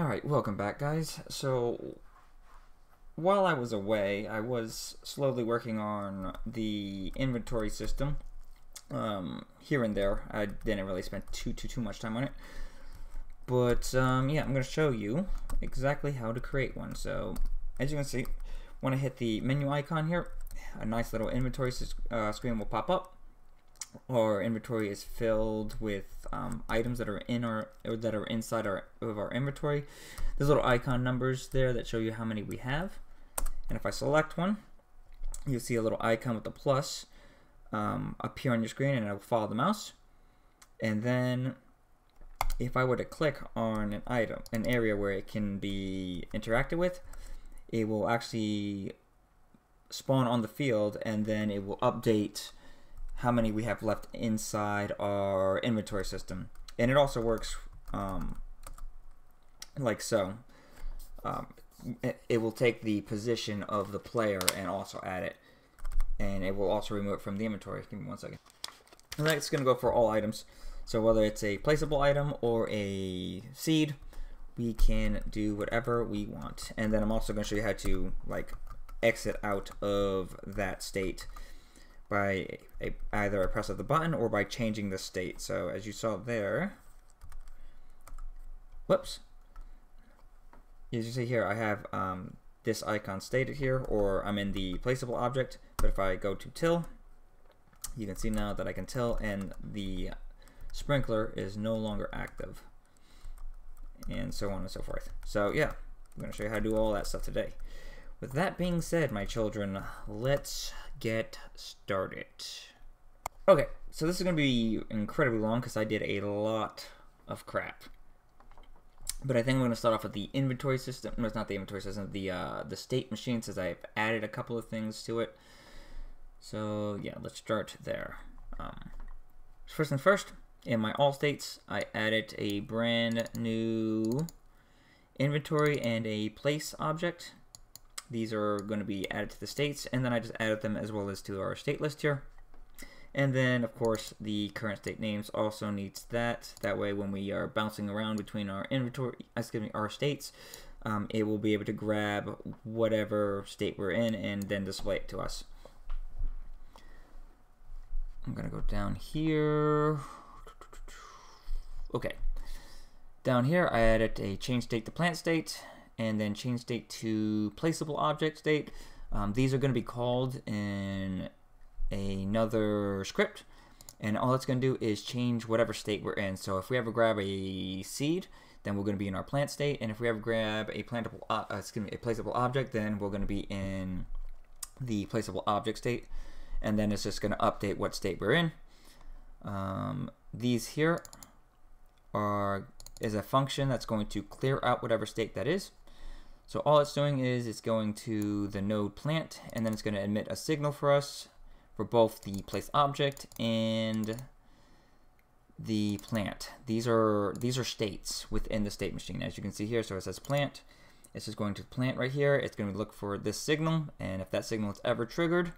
Alright, welcome back guys. So, while I was away, I was slowly working on the inventory system. Um, here and there, I didn't really spend too, too, too much time on it. But, um, yeah, I'm going to show you exactly how to create one. So, as you can see, when I hit the menu icon here, a nice little inventory uh, screen will pop up our inventory is filled with um, items that are in our or that are inside our of our inventory. There's little icon numbers there that show you how many we have. And if I select one, you'll see a little icon with the plus um, appear on your screen, and it'll follow the mouse. And then, if I were to click on an item, an area where it can be interacted with, it will actually spawn on the field, and then it will update how many we have left inside our inventory system. And it also works um, like so. Um, it, it, will take the position of the player and also add it. And it will also remove it from the inventory. Give me one second. And that's going to go for all items. So whether it's a placeable item or a seed, we can do whatever we want. And then I'm also going to show you how to like exit out of that state by a, either a press of the button or by changing the state. So as you saw there, whoops, as you see here, I have um, this icon stated here, or I'm in the placeable object, but if I go to till, you can see now that I can till and the sprinkler is no longer active and so on and so forth. So yeah, I'm going to show you how to do all that stuff today. With that being said, my children, let's get started. Okay, so this is going to be incredibly long because I did a lot of crap. But I think I'm going to start off with the inventory system. No, it's not the inventory system. The uh, the state machine says I've added a couple of things to it. So yeah, let's start there. Um, first and first, in my all states, I added a brand new inventory and a place object. These are going to be added to the states, and then I just added them as well as to our state list here. And then, of course, the current state names also needs that. That way, when we are bouncing around between our inventory, excuse me, our states, um, it will be able to grab whatever state we're in and then display it to us. I'm gonna go down here. Okay. Down here, I added a change state to plant state, and then change state to placeable object state. Um, these are going to be called in another script and all it's going to do is change whatever state we're in. So if we ever grab a seed, then we're going to be in our plant state, and if we ever grab a plantable, uh, excuse me, a placeable object, then we're going to be in the placeable object state, and then it's just going to update what state we're in. Um, these here are is a function that's going to clear out whatever state that is. So all it's doing is it's going to the node plant and then it's going to emit a signal for us for both the place object and the plant. These are these are states within the state machine as you can see here. So it says plant. It's just going to plant right here. It's going to look for this signal and if that signal is ever triggered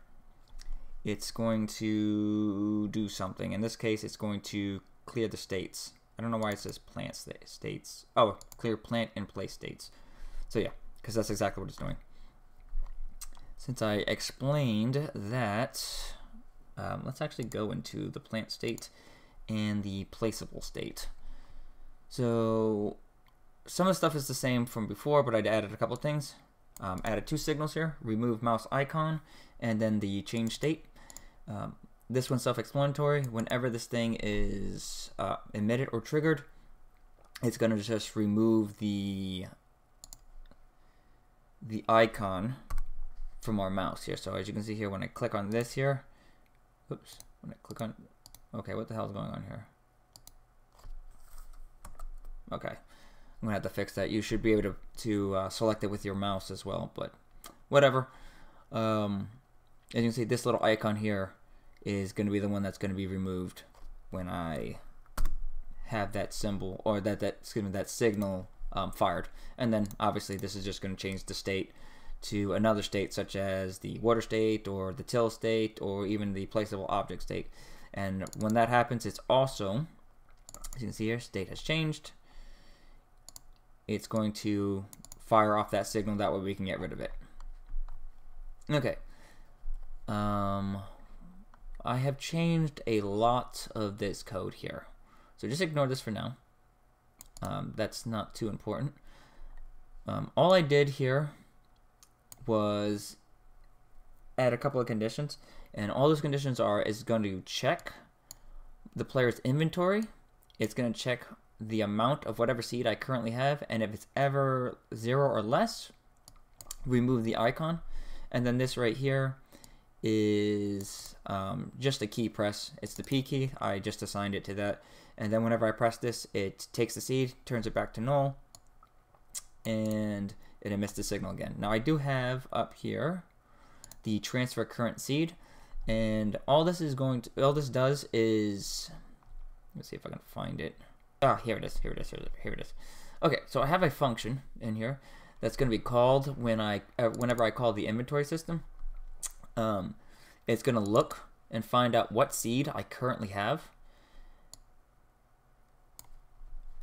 it's going to do something. In this case it's going to clear the states. I don't know why it says plant states. Oh, clear plant and place states. So yeah, because that's exactly what it's doing. Since I explained that, um, let's actually go into the plant state and the placeable state. So some of the stuff is the same from before, but I'd added a couple things. Um, added two signals here, remove mouse icon, and then the change state. Um, this one's self-explanatory. Whenever this thing is uh, emitted or triggered, it's going to just remove the the icon from our mouse here. So as you can see here, when I click on this here, oops, when I click on, okay, what the hell is going on here? Okay, I'm gonna have to fix that. You should be able to, to uh, select it with your mouse as well, but whatever. Um, as you can see, this little icon here is to be the one that's to be removed when I have that symbol or that that excuse me that signal um, fired. And then obviously this is just going to change the state to another state such as the water state or the till state or even the placeable object state. And when that happens, it's also, as you can see here, state has changed. it's going to fire off that signal. That way we can get rid of it. Okay. Um, I have changed a lot of this code here. So just ignore this for now. Um, that's not too important. Um, all I did here was add a couple of conditions. And all those conditions are is going to check the player's inventory. It's going to check the amount of whatever seed I currently have. And if it's ever zero or less, remove the icon. And then this right here is um, just a key press. It's the P key. I just assigned it to that. And then whenever I press this, it takes the seed, turns it back to null, and it emits the signal again. Now I do have up here the transfer current seed, and all this is going to, all this does is, let's see if I can find it. Ah, here it is, here it is, here it is. Okay, so I have a function in here that's going to be called when I, uh, whenever I call the inventory system. Um, it's going to look and find out what seed I currently have.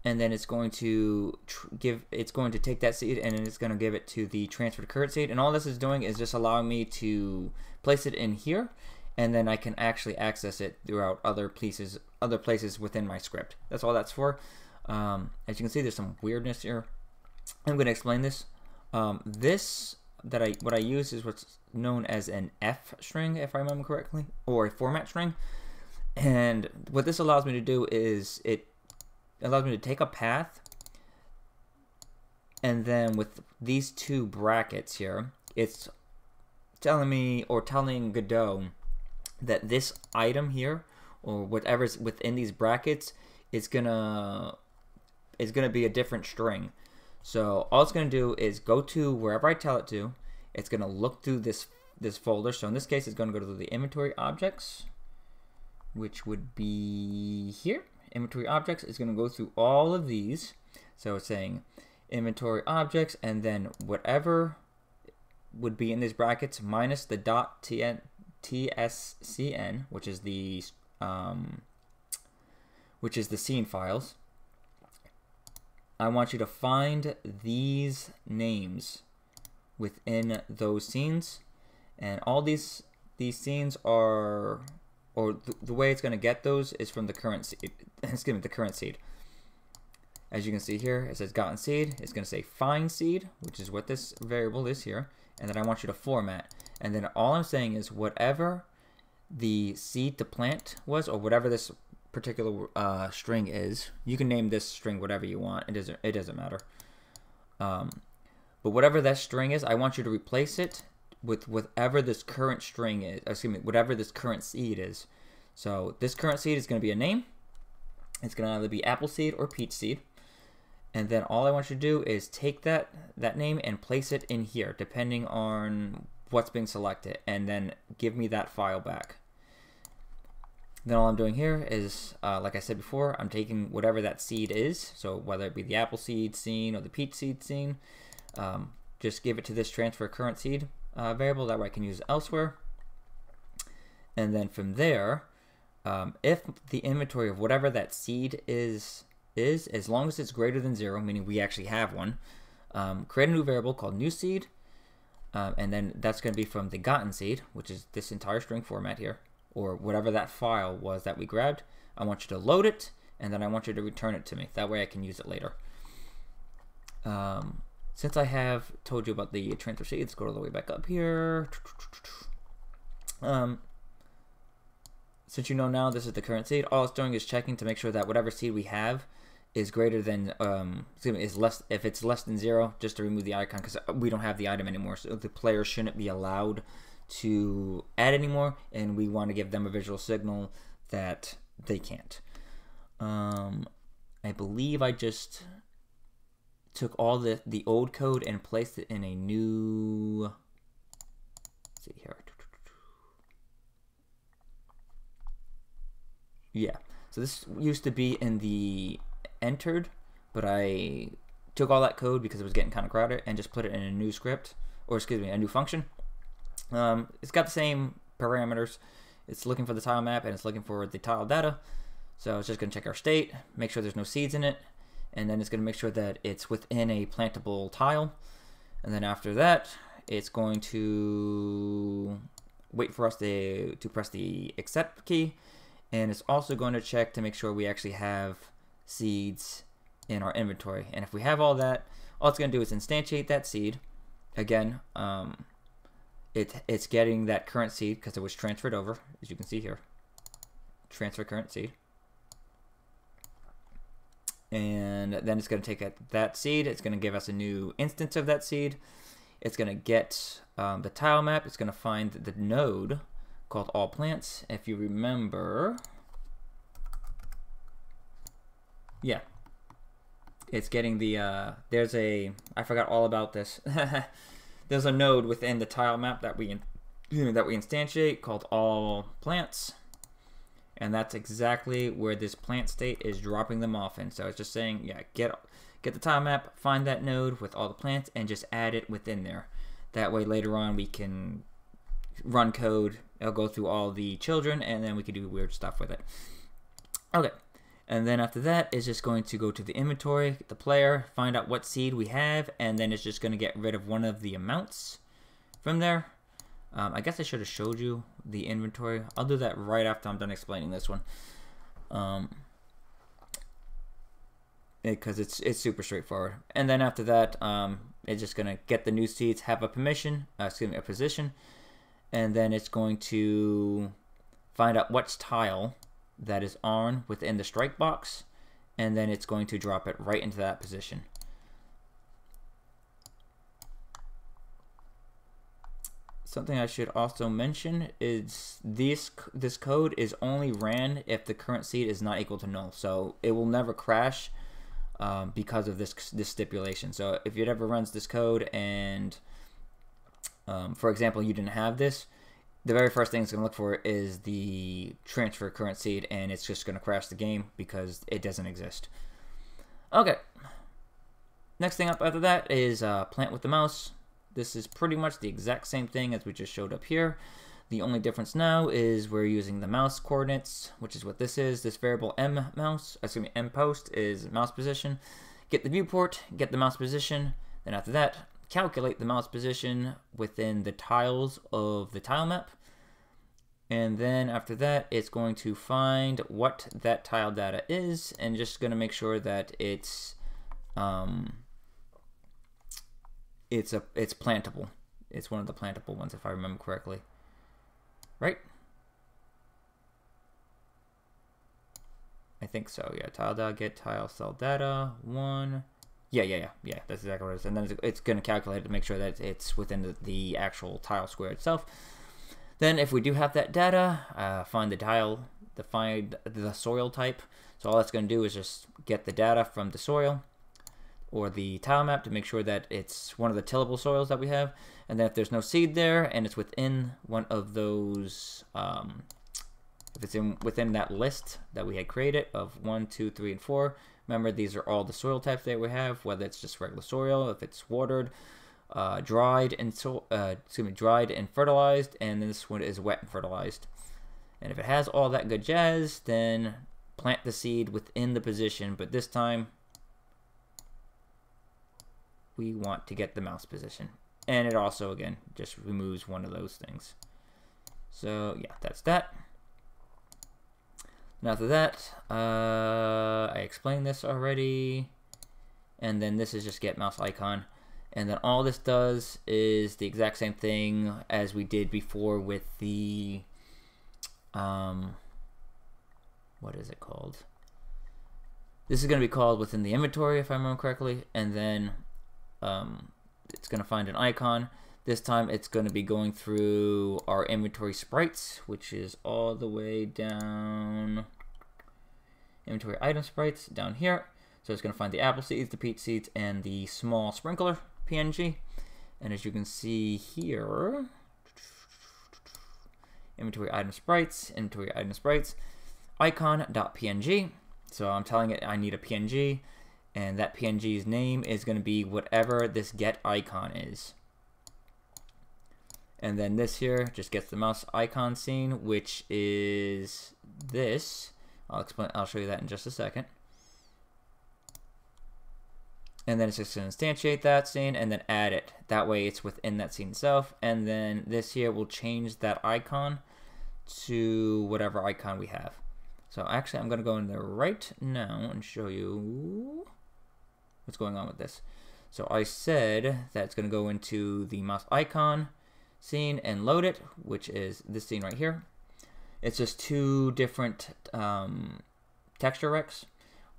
And then it's going to give, it's going to take that seed and it's going to give it to the transferred current seed. And all this is doing is just allowing me to place it in here and then I can actually access it throughout other places, other places within my script. That's all that's for. Um, as you can see, there's some weirdness here. I'm going to explain this. Um, this that I what I use is what's known as an F string, if I remember correctly, or a format string. And what this allows me to do is it allows me to take a path, and then with these two brackets here, it's telling me or telling Godot that this item here or whatever's within these brackets is gonna is gonna be a different string. So all it's to do is go to wherever I tell it to. It's to look through this this folder. So in this case, it's to go to the inventory objects, which would be here. Inventory objects is going to go through all of these. So it's saying inventory objects and then whatever would be in these brackets minus the dot tn, tscn, which is the um, which is the scene files. I want you to find these names within those scenes and all these these scenes are or th the way it's going to get those is from the current seed excuse me the current seed as you can see here it says gotten seed it's going to say find seed which is what this variable is here and then I want you to format and then all I'm saying is whatever the seed to plant was or whatever this particular uh, string is. You can name this string whatever you want. It doesn't it doesn't matter. Um, but whatever that string is, I want you to replace it with whatever this current string is. Excuse me, whatever this current seed is. So this current seed is going to be a name. It's going to either be apple seed or peach seed. And then all I want you to do is take that that name and place it in here, depending on what's being selected, and then give me that file back. Then all I'm doing here is, uh, like I said before, I'm taking whatever that seed is, so whether it be the apple seed scene or the peach seed scene, um, just give it to this transfer current seed uh, variable, that way I can use elsewhere. And then from there, um, if the inventory of whatever that seed is, is, as long as it's greater than zero, meaning we actually have one, um, create a new variable called new seed, um, and then that's going to be from the gotten seed, which is this entire string format here or whatever that file was that we grabbed. I want you to load it, and then I want you to return it to me. That way I can use it later. Um, since I have told you about the transfer seed, let's go all the way back up here. Um, since you know now this is the current seed, all it's doing is checking to make sure that whatever seed we have is greater than um is less if it's less than zero just to remove the icon because we don't have the item anymore so the player shouldn't be allowed to add anymore, and we want to give them a visual signal that they can't. Um, I believe I just took all the the old code and placed it in a new. see here. Yeah, so this used to be in the entered, but I took all that code because it was getting kind of crowded and just put it in a new script, or excuse me, a new function. Um, it's got the same parameters. It's looking for the tile map and it's looking for the tile data. So it's just going to check our state, make sure there's no seeds in it, and then it's going to make sure that it's within a plantable tile. And then after that, it's going to wait for us to, to press the accept key. And it's also going to check to make sure we actually have seeds in our inventory. And if we have all that, all it's going to do is instantiate that seed. Again, um, it, it's getting that current seed because it was transferred over, as you can see here. Transfer current seed and then it's going to take that seed. It's going to give us a new instance of that seed. It's going to get um, the tile map. It's going to find the node called all plants. If you remember, yeah, it's getting the, uh, there's a, I forgot all about this. there's a node within the tile map that we, that we instantiate called all plants and that's exactly where this plant state is dropping them off in. So it's just saying, yeah, get get the tile map, find that node with all the plants, and just add it within there. That way later on we can run code, it'll go through all the children, and then we can do weird stuff with it. Okay, and then after that is just going to go to the inventory, the player, find out what seed we have, and then it's just going to get rid of one of the amounts from there. Um, I guess I should have showed you the inventory. I'll do that right after I'm done explaining this one. Um, because it, it's it's super straightforward. And then after that, um, it's just gonna get the new seeds, have a permission, uh, excuse me, a position, and then it's going to find out which tile that is on within the strike box, and then it's going to drop it right into that position. Something I should also mention is this this code is only ran if the current seed is not equal to null. So it will never crash um, because of this this stipulation. So if it ever runs this code and, um, for example, you didn't have this, the very first thing it's going to look for is the transfer current seed, and it's just going to crash the game because it doesn't exist. Okay. Next thing up after that is uh, plant with the mouse. This is pretty much the exact same thing as we just showed up here. The only difference now is we're using the mouse coordinates, which is what this is. This variable m mouse, excuse me, m post is mouse position. Get the viewport, get the mouse position, then after that, calculate the mouse position within the tiles of the tile map. And then after that, it's going to find what that tile data is and just going to make sure that it's um, it's a it's plantable. It's one of the plantable ones if I remember correctly. Right? I think so. Yeah, tile data get tile cell data one. Yeah, yeah, yeah, yeah. That's exactly what it is. And then it's, to calculate to make sure that it's within the, the, actual tile square itself. Then, if we do have that data, uh, find the tile, the find the soil type. So all that's going to do is just get the data from the soil, or the tile map to make sure that it's one of the tillable soils that we have. And that if there's no seed there and it's within one of those, um, if it's in within that list that we had created of one, two, three, and four, remember these are all the soil types that we have, whether it's just regular soil, if it's watered, uh, dried and so uh, excuse me, dried and fertilized, and then this one is wet and fertilized. And if it has all that good jazz, then plant the seed within the position, but this time we want to get the mouse position. And it also, again, just removes one of those things. So, yeah, that's that. And after that, uh, I explained this already. And then this is just get mouse icon. And then all this does is the exact same thing as we did before with the, um, what is it called? This is going to be called within the inventory, if I remember correctly. And then um, it's going to find an icon. This time it's going to be going through our inventory sprites, which is all the way down inventory item sprites down here. So it's going to find the apple seeds, the peach seeds, and the small sprinkler PNG. And as you can see here, inventory item sprites, inventory item sprites, icon.png. So I'm telling it I need a PNG and that PNG's name is going to be whatever this get icon is. And then this here just gets the mouse icon scene, which is this. I'll explain. I'll show you that in just a second. and then it's just going to instantiate that scene and then add it. That way it's within that scene itself. And then this here will change that icon to whatever icon we have. So actually I'm going to go in there right now and show you what's going on with this. So I said that it's going to go into the mouse icon scene and load it, which is this scene right here. It's just two different um, texture rects.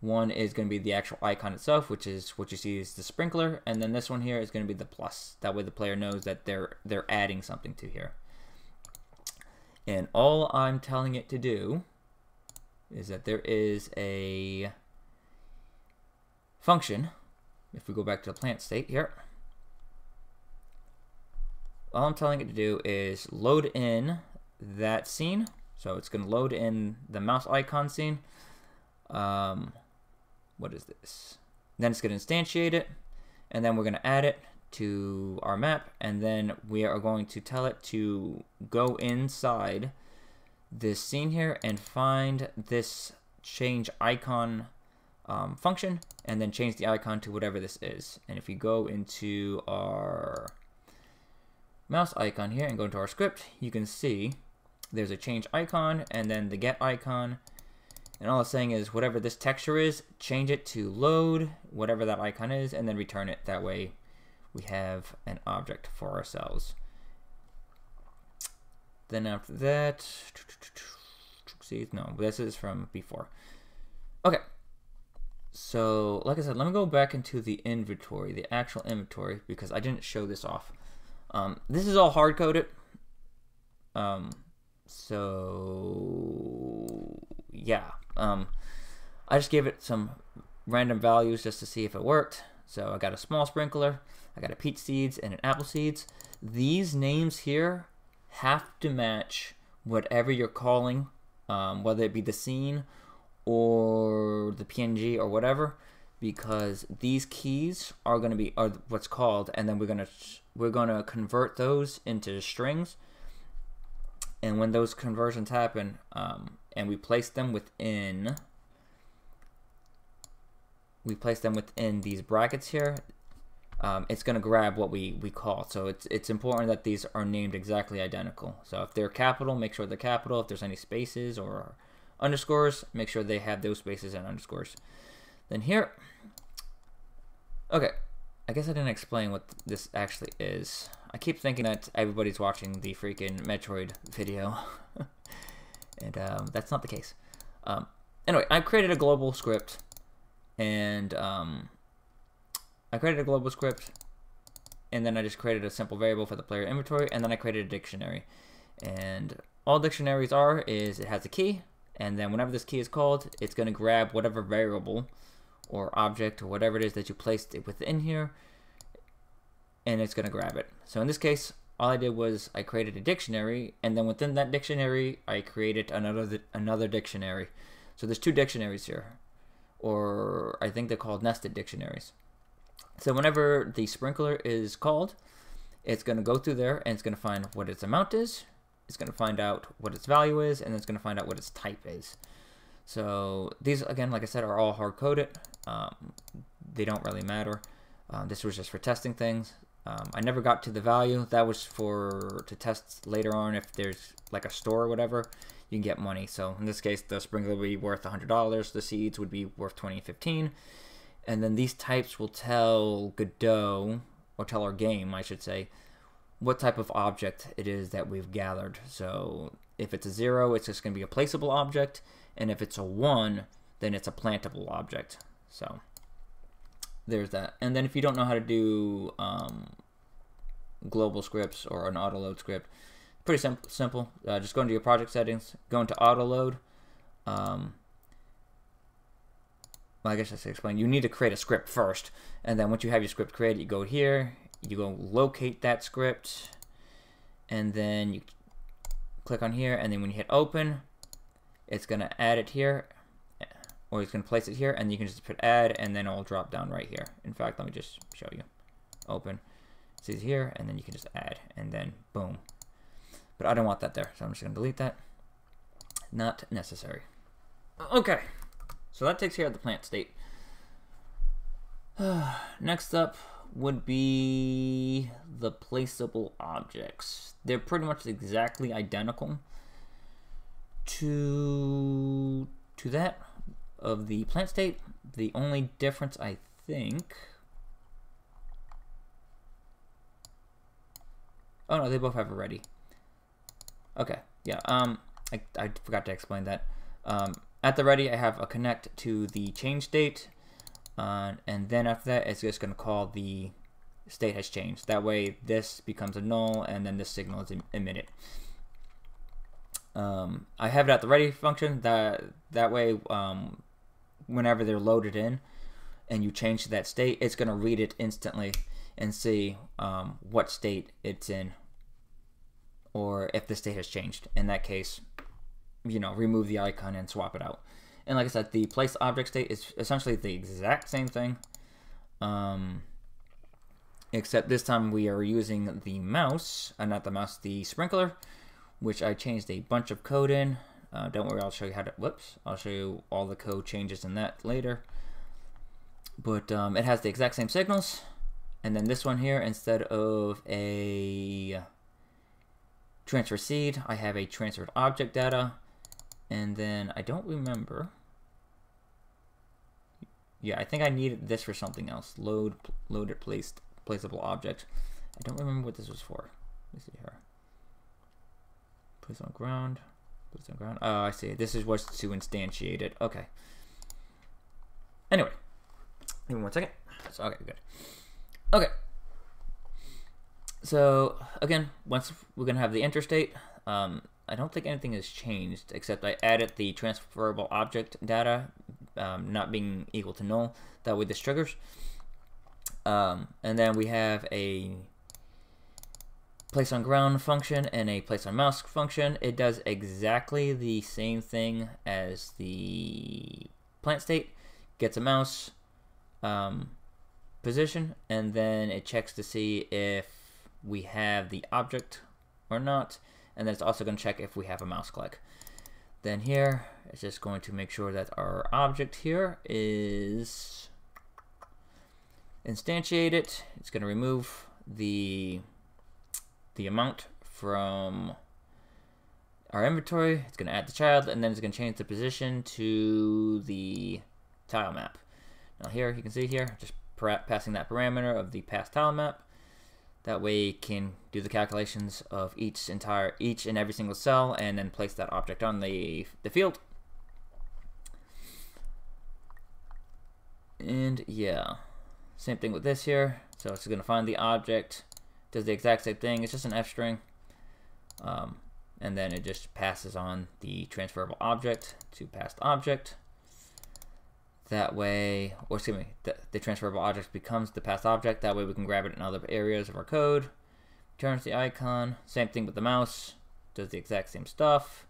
One is going to be the actual icon itself, which is what you see is the sprinkler, and then this one here is going to be the plus. That way the player knows that they're they're adding something to here. And all I'm telling it to do is that there is a function. If we go back to the plant state here, all I'm telling it to do is load in that scene. So it's going to load in the mouse icon scene. Um, what is this? Then it's going to instantiate it, and then we're going to add it to our map, and then we are going to tell it to go inside this scene here and find this change icon um, function, and then change the icon to whatever this is. And if we go into our mouse icon here and go into our script, you can see there's a change icon and then the get icon and all it's saying is whatever this texture is, change it to load, whatever that icon is, and then return it. That way we have an object for ourselves. Then after that, see, no, this is from before. Okay. So, like I said, let me go back into the inventory, the actual inventory, because I didn't show this off. Um, this is all hard-coded. Um, so, yeah. Um, I just gave it some random values just to see if it worked. So I got a small sprinkler, I got a peach seeds and an apple seeds. These names here have to match whatever you're calling, um, whether it be the scene or the PNG or whatever, because these keys are going to be are what's called, and then we're gonna we're gonna convert those into strings. And when those conversions happen, um, and we place them within we place them within these brackets here um, it's going to grab what we, we call. So it's, it's important that these are named exactly identical. So if they're capital, make sure they're capital. If there's any spaces or underscores, make sure they have those spaces and underscores. Then here, okay, I guess I didn't explain what this actually is. I keep thinking that everybody's watching the freaking Metroid video. and um, that's not the case. Um, anyway, I created a global script, and um, I created a global script, and then I just created a simple variable for the player inventory, and then I created a dictionary. And all dictionaries are is it has a key, and then whenever this key is called, it's going to grab whatever variable or object or whatever it is that you placed it within here, and it's going to grab it. So in this case, all I did was I created a dictionary, and then within that dictionary, I created another another dictionary. So there's two dictionaries here, or I think they're called nested dictionaries. So whenever the sprinkler is called, it's going to go through there and it's going to find what its amount is. It's going to find out what its value is, and it's going to find out what its type is. So these, again, like I said, are all hard coded. Um, they don't really matter. Uh, this was just for testing things. Um, I never got to the value. That was for to test later on if there's like a store or whatever, you can get money. So in this case, the sprinkler would be worth $100. The seeds would be worth 20 15 And then these types will tell Godot, or tell our game, I should say, what type of object it is that we've gathered. So if it's a zero, it's just going to be a placeable object. And if it's a one, then it's a plantable object. So there's that. And then if you don't know how to do um, global scripts or an auto load script, pretty sim simple. Uh, just go into your project settings, go into auto load. Um, well, I guess I should explain. You need to create a script first, and then once you have your script created, you go here, you go locate that script, and then you click on here, and then when you hit open, it's gonna add it here or it's to place it here, and you can just put add, and then it'll drop down right here. In fact, let me just show you. Open. See here, and then you can just add, and then boom. But I don't want that there, so I'm just to delete that. Not necessary. Okay, so that takes care of the plant state. Next up would be the placeable objects. They're pretty much exactly identical to to that of the plant state. The only difference I think Oh no, they both have a ready. Okay, yeah. Um, I, I forgot to explain that. Um, at the ready, I have a connect to the change state, uh, and then after that, it's just going to call the state has changed. That way, this becomes a null, and then this signal is emitted. Um, I have it at the ready function. That that way, um, whenever they're loaded in, and you change that state, it's going to read it instantly and see um, what state it's in or if the state has changed. In that case, you know, remove the icon and swap it out. And like I said, the place object state is essentially the exact same thing. Um, except this time we are using the mouse, uh, not the mouse, the sprinkler, which I changed a bunch of code in. Uh, don't worry, I'll show you how to, whoops, I'll show you all the code changes in that later. But um, it has the exact same signals. And then this one here, instead of a transfer seed, I have a transferred object data, and then I don't remember. Yeah, I think I needed this for something else. Load, loaded, placed, placeable object. I don't remember what this was for. Let me see here. Place on ground. Place on ground. Oh, I see. This is what's to instantiate it. Okay. Anyway, give me one second. So, okay, good. Okay. So again, once we're gonna have the interstate, um, I don't think anything has changed except I added the transferable object data um, not being equal to null. That way this triggers. Um, and then we have a place on ground function and a place on mouse function. It does exactly the same thing as the plant state. Gets a mouse um, position and then it checks to see if we have the object or not, and then it's also going to check if we have a mouse click. Then here, it's just going to make sure that our object here is instantiated. It's going to remove the the amount from our inventory. It's going to add the child, and then it's going to change the position to the tile map. Now here, you can see here, just passing that parameter of the past tile map. That way you can do the calculations of each entire each and every single cell and then place that object on the, the field. And yeah, same thing with this here. So it's going to find the object, does the exact same thing. It's just an F string. Um, and then it just passes on the transferable object to past object. That way, or excuse me, the, the transferable object becomes the past object. That way we can grab it in other areas of our code. Turns the icon. Same thing with the mouse. Does the exact same stuff.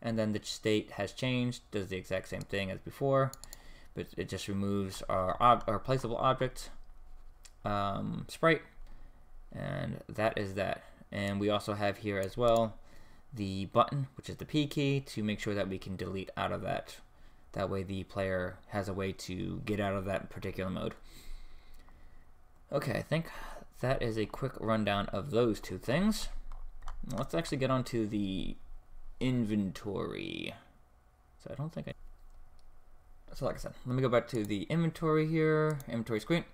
And then the state has changed. Does the exact same thing as before. But it just removes our, our placeable object um, sprite. And that is that. And we also have here as well the button, which is the P key, to make sure that we can delete out of that that way the player has a way to get out of that particular mode. Okay, I think that is a quick rundown of those two things. Let's actually get on to the inventory. So I don't think I... So like I said, let me go back to the inventory here, inventory screen.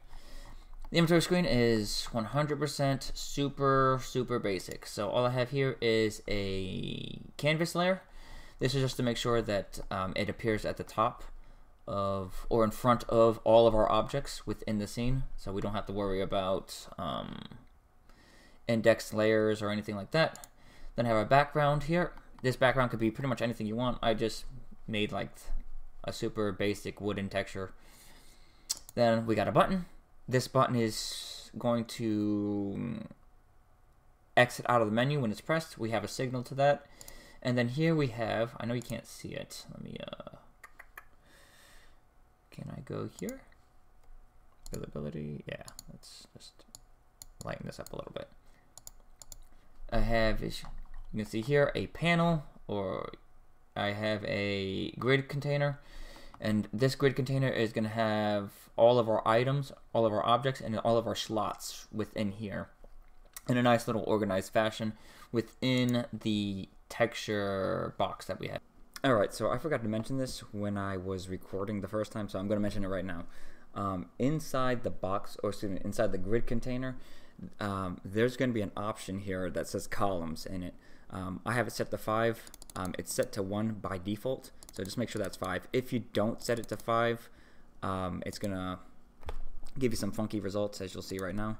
The inventory screen is 100% super, super basic. So all I have here is a canvas layer this is just to make sure that um, it appears at the top of or in front of all of our objects within the scene, so we don't have to worry about um, index layers or anything like that. Then I have our background here. This background could be pretty much anything you want. I just made like a super basic wooden texture. Then we got a button. This button is going to exit out of the menu when it's pressed. We have a signal to that. And then here we have, I know you can't see it. Let me, uh, can I go here? Visibility, yeah, let's just lighten this up a little bit. I have, you can see here, a panel, or I have a grid container. And this grid container is going to have all of our items, all of our objects, and all of our slots within here in a nice little organized fashion within the texture box that we have. Alright, so I forgot to mention this when I was recording the first time, so I'm going to mention it right now. Um, inside the box, or excuse me, inside the grid container, um, there's going to be an option here that says columns in it. Um, I have it set to 5. Um, it's set to 1 by default, so just make sure that's 5. If you don't set it to 5, um, it's going to give you some funky results, as you'll see right now.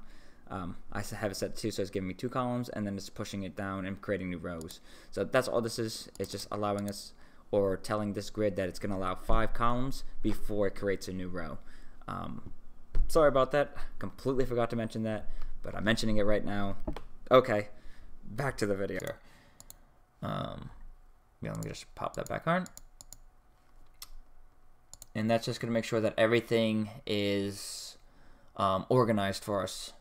Um, I have it set to 2, so it's giving me two columns, and then it's pushing it down and creating new rows. So that's all this is. It's just allowing us, or telling this grid that it's going to allow 5 columns before it creates a new row. Um, sorry about that. Completely forgot to mention that, but I'm mentioning it right now. Okay, back to the video. Um, yeah, let me just pop that back on. And that's just going to make sure that everything is um, organized for us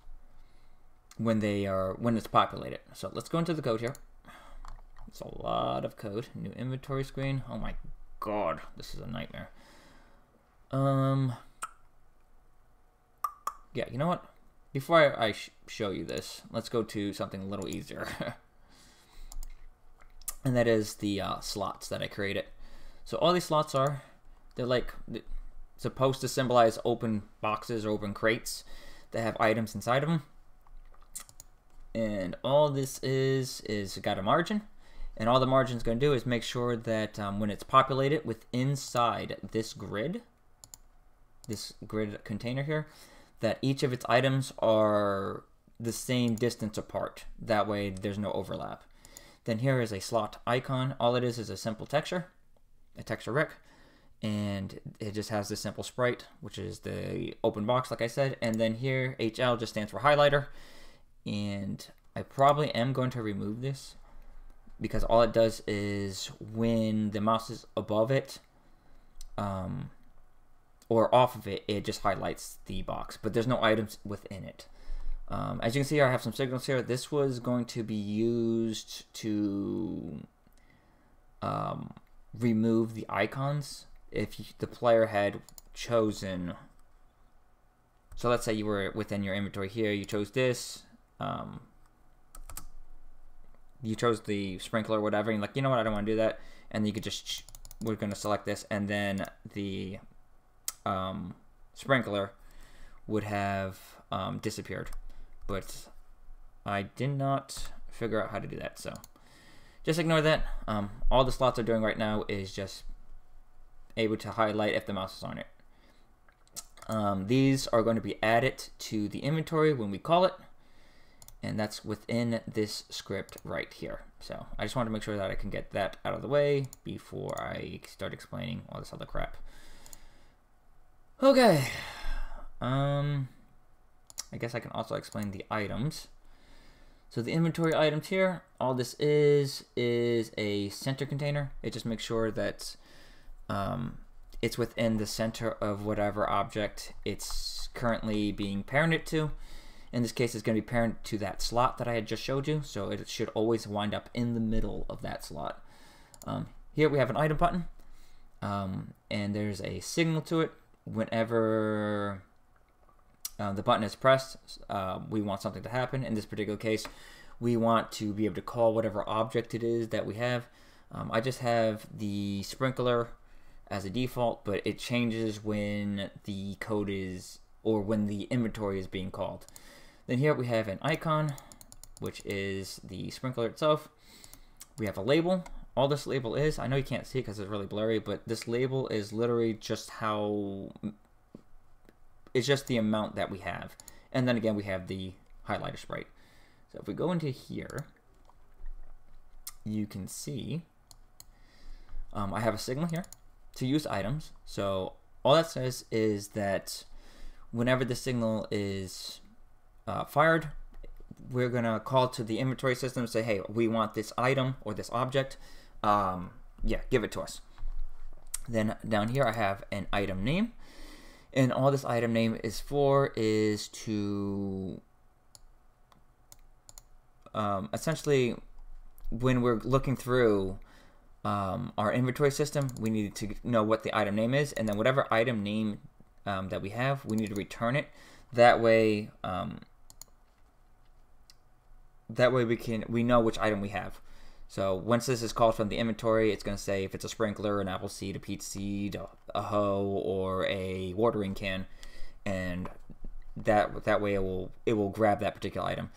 when they are when it's populated. So let's go into the code here. It's a lot of code. New inventory screen. Oh my god, this is a nightmare. Um, yeah, you know what? Before I, I sh show you this, let's go to something a little easier. and that is the uh, slots that I created. So all these slots are, they're like supposed to symbolize open boxes or open crates that have items inside of them. And all this is, is got a margin. And all the margin is going to do is make sure that um, when it's populated with inside this grid, this grid container here, that each of its items are the same distance apart. That way there's no overlap. Then here is a slot icon. All it is is a simple texture, a texture rect, and it just has this simple sprite, which is the open box, like I said. And then here, HL just stands for highlighter. And I probably am going to remove this because all it does is when the mouse is above it um, or off of it, it just highlights the box, but there's no items within it. Um, as you can see, I have some signals here. This was going to be used to um, remove the icons if the player had chosen. So let's say you were within your inventory here, you chose this, um, you chose the sprinkler or whatever, and like, you know what, I don't want to do that. And you could just, we're going to select this, and then the um, sprinkler would have um, disappeared but I did not figure out how to do that. So just ignore that. Um, all the slots are doing right now is just able to highlight if the mouse is on it. Um, these are going to be added to the inventory when we call it. And that's within this script right here. So I just wanted to make sure that I can get that out of the way before I start explaining all this other crap. Okay. Um, I guess I can also explain the items. So the inventory items here, all this is, is a center container. It just makes sure that um, it's within the center of whatever object it's currently being parented to. In this case, it's going to be parent to that slot that I had just showed you, so it should always wind up in the middle of that slot. Um, here we have an item button, um, and there's a signal to it. Whenever uh, the button is pressed, uh, we want something to happen. In this particular case, we want to be able to call whatever object it is that we have. Um, I just have the sprinkler as a default, but it changes when the code is, or when the inventory is being called. Then here we have an icon, which is the sprinkler itself. We have a label. All this label is, I know you can't see because it's really blurry, but this label is literally just how it's just the amount that we have. And then again, we have the highlighter sprite. So if we go into here, you can see um, I have a signal here to use items. So all that says is that whenever the signal is uh, fired, we're to call to the inventory system and say, hey, we want this item or this object. Um, yeah, give it to us. Then down here I have an item name and all this item name is for is to um, essentially when we're looking through um, our inventory system we need to know what the item name is and then whatever item name um, that we have, we need to return it. That way, um, that way we can we know which item we have. So once this is called from the inventory, it's going to say if it's a sprinkler, an apple seed, a peach seed, a, hoe, or a watering can, and that that way it will it will grab that particular item.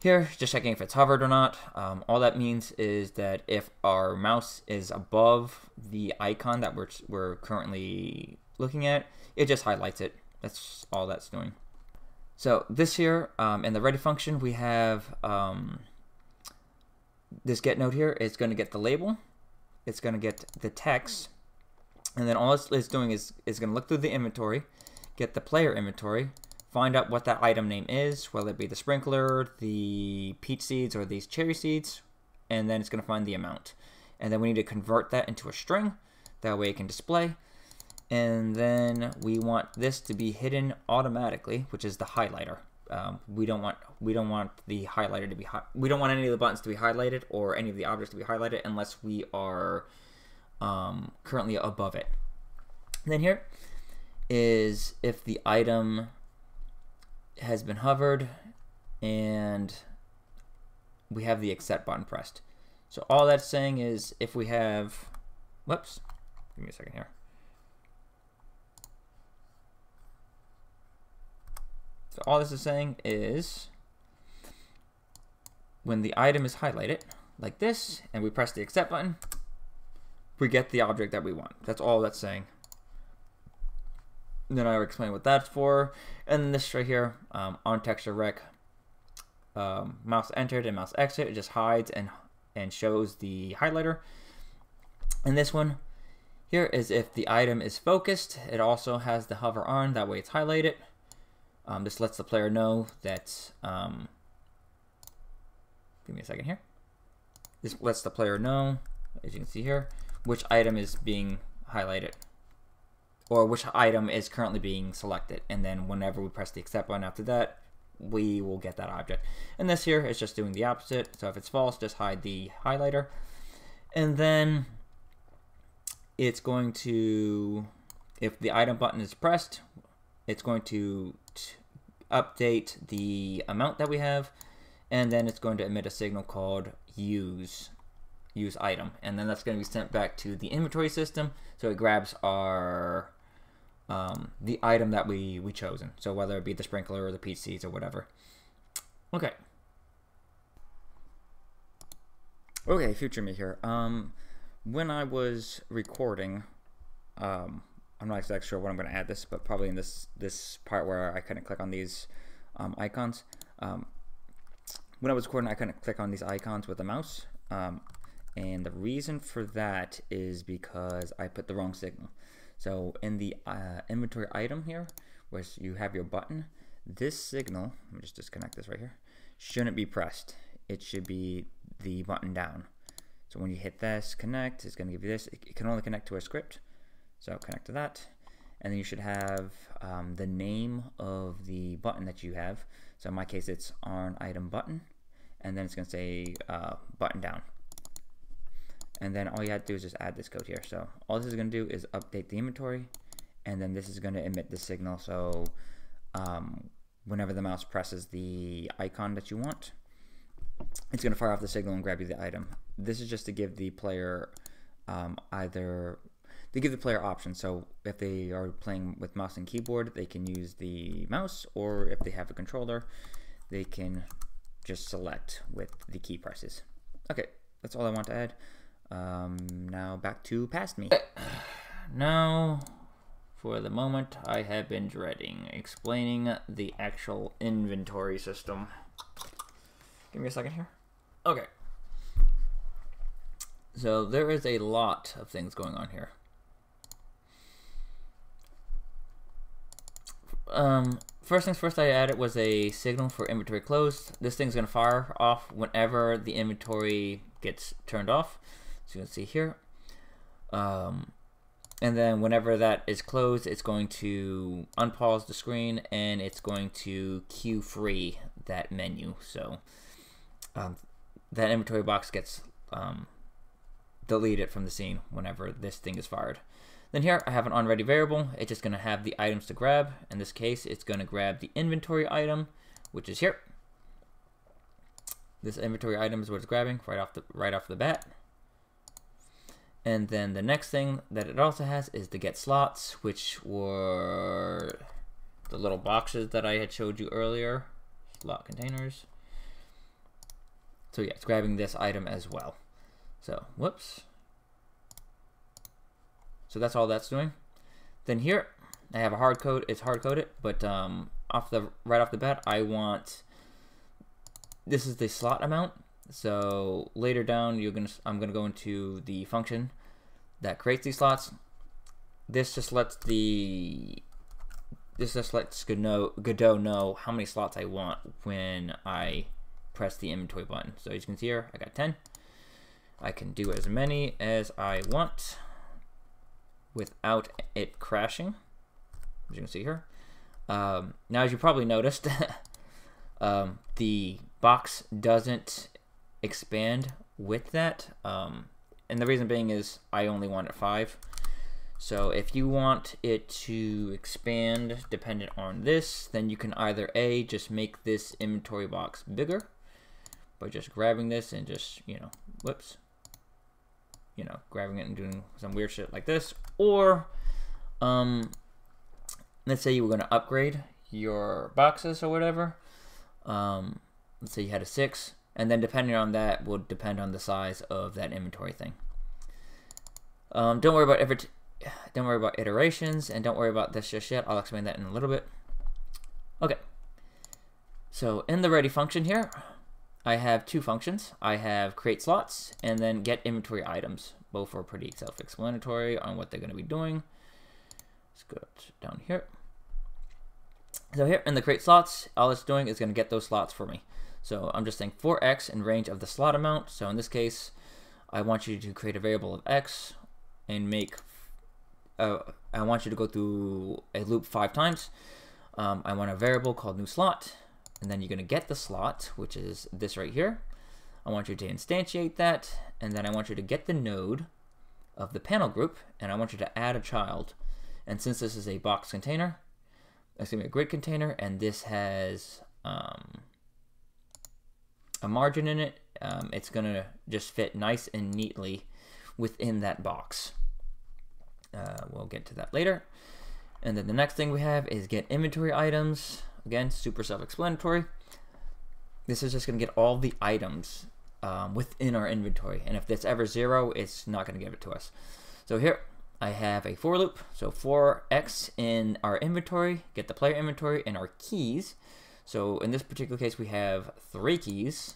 Here, just checking if it's hovered or not. Um, all that means is that if our mouse is above the icon that we're, we're currently looking at, it just highlights it. That's all that's doing. So this here, um, in the ready function, we have um, this get node here. It's going to get the label. It's going to get the text. And then all it's doing is, is going to look through the inventory, get the player inventory, find out what that item name is, whether it be the sprinkler, the peach seeds, or these cherry seeds, and then it's going to find the amount. And then we need to convert that into a string, that way it can display. And then we want this to be hidden automatically, which is the highlighter. Um, we don't want we don't want the highlighter to be we don't want any of the buttons to be highlighted or any of the objects to be highlighted unless we are um, currently above it. And then here is if the item has been hovered and we have the accept button pressed. So all that's saying is if we have, whoops, give me a second here. So all this is saying is when the item is highlighted like this and we press the accept button, we get the object that we want. That's all that's saying. Then I will explain what that's for. And this right here, um, on texture rect, um, mouse entered and mouse exit, it just hides and and shows the highlighter. And this one here is if the item is focused, it also has the hover on, that way it's highlighted. Um, this lets the player know that, um, give me a second here. This lets the player know, as you can see here, which item is being highlighted or which item is currently being selected. And then whenever we press the accept button after that, we will get that object. And this here is just doing the opposite. So if it's false, just hide the highlighter. And then it's going to, if the item button is pressed, it's going to update the amount that we have. And then it's going to emit a signal called use use item and then that's going to be sent back to the inventory system so it grabs our um, the item that we we chosen. So whether it be the sprinkler or the seeds or whatever. Okay. Okay, future me here. Um, when I was recording, um, I'm not exactly sure what I'm going to add this, but probably in this this part where I couldn't click on these um, icons. Um, when I was recording, I couldn't click on these icons with the mouse. Um, and the reason for that is because I put the wrong signal. So in the uh, inventory item here, where you have your button, this signal, let me just disconnect this right here, shouldn't be pressed. It should be the button down. So when you hit this connect, it's going to give you this. It can only connect to a script. So connect to that. And then you should have um, the name of the button that you have. So in my case, it's on item button. And then it's going to say uh, button down and then all you have to do is just add this code here. So all this is going to do is update the inventory, and then this is going to emit the signal. So um, whenever the mouse presses the icon that you want, it's going to fire off the signal and grab you the item. This is just to give the player um, either they give the player options. So if they are playing with mouse and keyboard, they can use the mouse, or if they have a controller, they can just select with the key presses. Okay, that's all I want to add. Um, now back to past me. Now, for the moment, I have been dreading explaining the actual inventory system. Give me a second here. Okay. So there is a lot of things going on here. Um, first things first I added was a signal for inventory closed. This thing's to fire off whenever the inventory gets turned off. So you can see here. Um, and then whenever that is closed, it's going to unpause the screen and it's going to queue free that menu. So um, that inventory box gets um, deleted from the scene whenever this thing is fired. Then here I have an onReady variable. It's just going to have the items to grab. In this case, it's going to grab the inventory item, which is here. This inventory item is what it's grabbing right off the right off the bat. And then the next thing that it also has is the get slots, which were the little boxes that I had showed you earlier, slot containers. So yeah, it's grabbing this item as well. So, whoops. So that's all that's doing. Then here, I have a hard code. It's hard coded, but um, off the right off the bat, I want this is the slot amount. So later down, you're gonna I'm gonna go into the function that creates these slots. This just lets the this just lets Godot, Godot know how many slots I want when I press the inventory button. So as you can see here, I got 10. I can do as many as I want without it crashing, as you can see here. Um, now, as you probably noticed, um, the box doesn't expand with that. Um, and the reason being is I only want it 5. So if you want it to expand dependent on this, then you can either A, just make this inventory box bigger by just grabbing this and just, you know, whoops, you know, grabbing it and doing some weird shit like this. Or, um, let's say you were going to upgrade your boxes or whatever. Um, let's say you had a 6, and then depending on that will depend on the size of that inventory thing. Um, don't worry about every don't worry about iterations, and don't worry about this just yet. I'll explain that in a little bit. Okay. So in the ready function here, I have two functions. I have create slots and then get inventory items. Both are pretty self-explanatory on what they're going to be doing. Let's go down here. So here in the create slots, all it's doing is going to get those slots for me. So I'm just saying for x in range of the slot amount. So in this case, I want you to create a variable of x and make, uh, I want you to go through a loop five times. Um, I want a variable called new slot, and then you're going to get the slot, which is this right here. I want you to instantiate that, and then I want you to get the node of the panel group, and I want you to add a child. And since this is a box container, excuse me, a grid container, and this has um, a margin in it. Um, it's going to just fit nice and neatly within that box. Uh, we'll get to that later. And then the next thing we have is get inventory items. Again, super self-explanatory. This is just going to get all the items um, within our inventory. And if it's ever zero, it's not going to give it to us. So here I have a for loop. So for x in our inventory, get the player inventory and our keys. So in this particular case, we have three keys,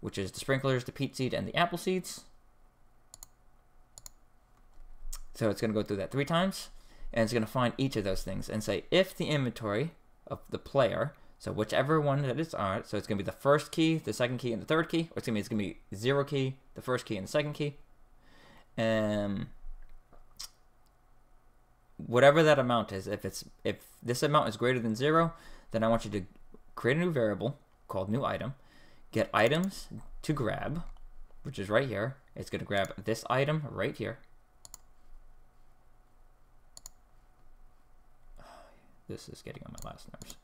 which is the sprinklers, the peat seed, and the apple seeds. So it's going to go through that three times, and it's going to find each of those things and say if the inventory of the player, so whichever one that is on, so it's going to be the first key, the second key, and the third key, or it's going to be, it's going to be zero key, the first key, and the second key. Um, whatever that amount is, if it's if this amount is greater than zero, then I want you to create a new variable called new item, get items to grab, which is right here. It's going to grab this item right here. This is getting on my last nerves.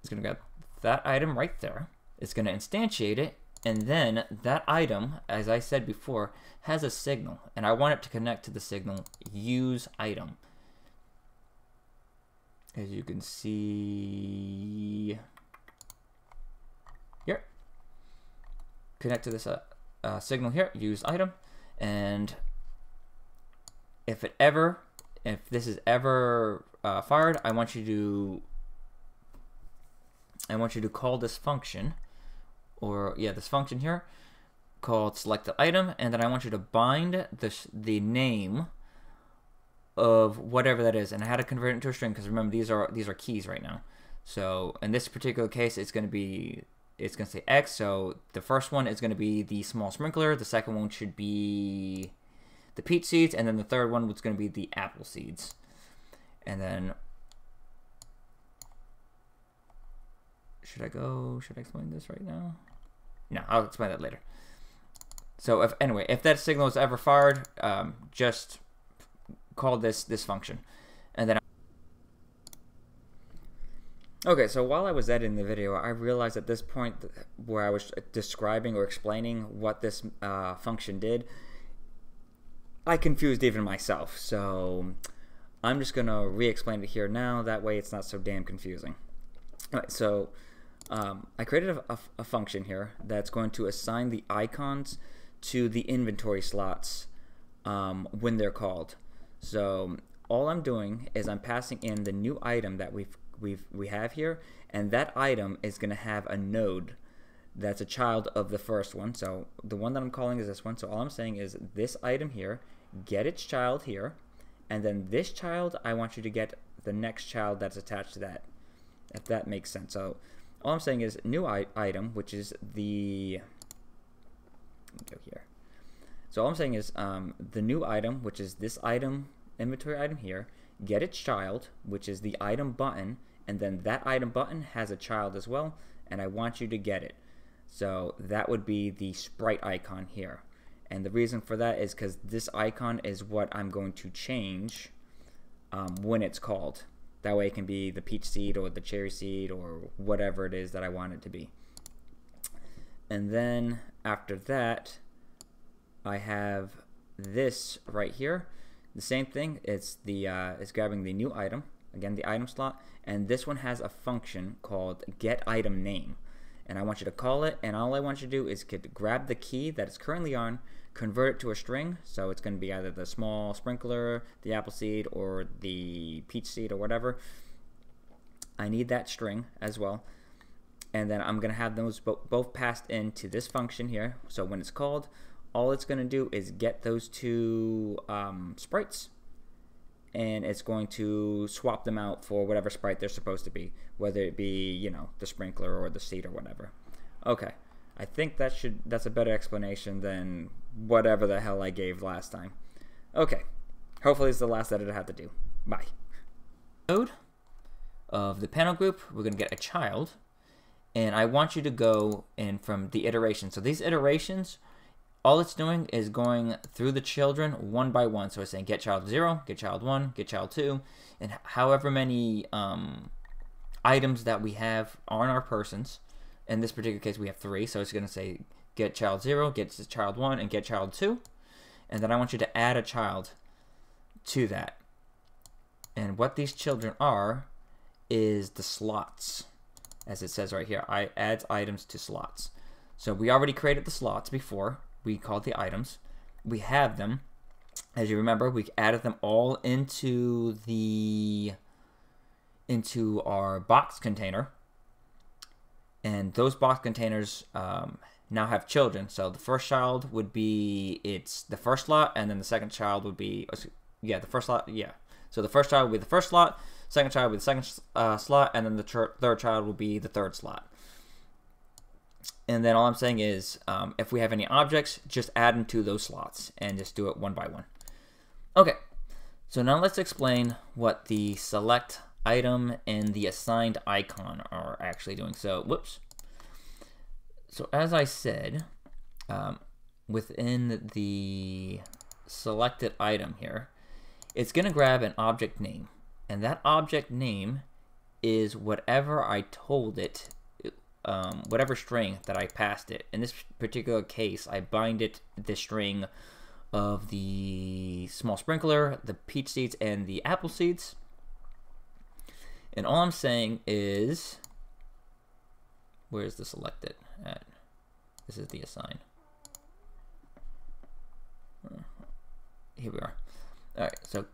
It's going to grab that item right there. It's going to instantiate it. And then that item, as I said before, has a signal. And I want it to connect to the signal use item. As you can see here. Connect to this uh, uh, signal here, use item. And if it ever, if this is ever uh, fired, I want you to I want you to call this function, or yeah, this function here, called select the item, and then I want you to bind the the name of whatever that is, and I had to convert it into a string because remember these are these are keys right now. So in this particular case, it's going to be it's going to say X. So the first one is going to be the small sprinkler. The second one should be the peach seeds, and then the third one was going to be the apple seeds. And then, should I go? Should I explain this right now? No, I'll explain that later. So if anyway, if that signal is ever fired, um, just call this this function, and then. Okay, so while I was editing the video, I realized at this point where I was describing or explaining what this uh, function did, I confused even myself. So I'm just going to re-explain it here now. That way it's not so damn confusing. All right, so um, I created a, a, a, function here that's going to assign the icons to the inventory slots um, when they're called. So all I'm doing is I'm passing in the new item that we've we've we have here, and that item is going to have a node that's a child of the first one. So the one that I'm calling is this one. So all I'm saying is this item here, get its child here, and then this child, I want you to get the next child that's attached to that, if that makes sense. So all I'm saying is new item, which is the, go here. So all I'm saying is um, the new item, which is this item, inventory item here, get its child, which is the item button, and then that item button has a child as well and I want you to get it so that would be the sprite icon here and the reason for that is because this icon is what I'm going to change um, when it's called. That way it can be the peach seed or the cherry seed or whatever it is that I want it to be. And then after that I have this right here. The same thing it's the uh, it's grabbing the new item. Again the item slot. And this one has a function called get item name. And I want you to call it and all I want you to do is grab the key that it's currently on convert it to a string. So it's going to be either the small sprinkler the apple seed or the peach seed or whatever. I need that string as well. And then I'm going to have those bo both passed into this function here. So when it's called all it's going to do is get those two um, sprites and it's going to swap them out for whatever sprite they're supposed to be, whether it be, you know, the sprinkler or the seed or whatever. Okay, I think that should that's a better explanation than whatever the hell I gave last time. Okay, hopefully it's the last edit I have to do. Bye. Code of the panel group, we're going to get a child, and I want you to go in from the iteration. So these iterations all it's doing is going through the children one by one. So it's saying get child 0, get child 1, get child 2, and however many um, items that we have on our persons. In this particular case, we have three. So it's going to say get child 0, get child 1, and get child 2. And then I want you to add a child to that. And what these children are is the slots, as it says right here. I adds items to slots. So we already created the slots before we called the items. We have them. As you remember, we added them all into the into our box container. And those box containers um, now have children. So the first child would be it's the first slot, and then the second child would be yeah the first slot yeah. So the first child would be the first slot, second child would be the second uh, slot, and then the third child will be the third slot. And then all I'm saying is, um, if we have any objects, just add them to those slots and just do it one by one. Okay, so now let's explain what the select item and the assigned icon are actually doing. So, whoops. So as I said, um, within the selected item here, it's going to grab an object name. And that object name is whatever I told it um, whatever string that I passed it. In this particular case, I bind it the string of the small sprinkler, the peach seeds, and the apple seeds. And all I'm saying is, where's the selected at? This is the assign. Here we are. All right, so